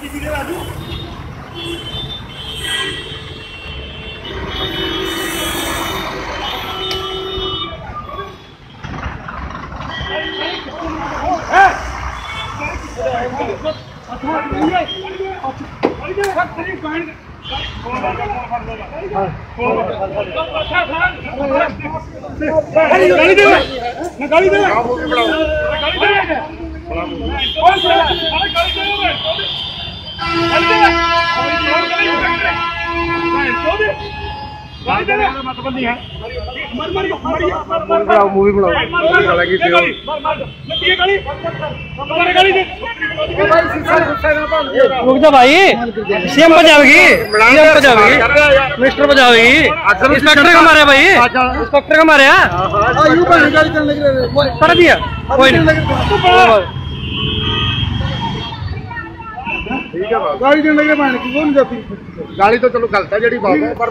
किसी के राजू। गाड़ी दे मैं गाड़ी दे मैं गाड़ी दे कौन सा अरे गाड़ी दे मैं मूवी बनाओ भाई सीएम बजावेगी सीएम बजावेगी मिनिस्टर बजावेगी इंस्पेक्टर हमारे भाई इंस्पेक्टर का मारे पढ़ दिया कोई नहीं ਠੀਕ ਹੈ ਬਾਬਾ। ਗਾਲੀ ਦੇਣ ਲੱਗੇ ਭੈਣ ਕੀ ਕੋਣ ਜਾਤੀ ਗਾਲੀ ਤਾਂ ਚਲੋ ਗਲਤ ਹੈ ਜਿਹੜੀ ਬਾਤ ਪਰ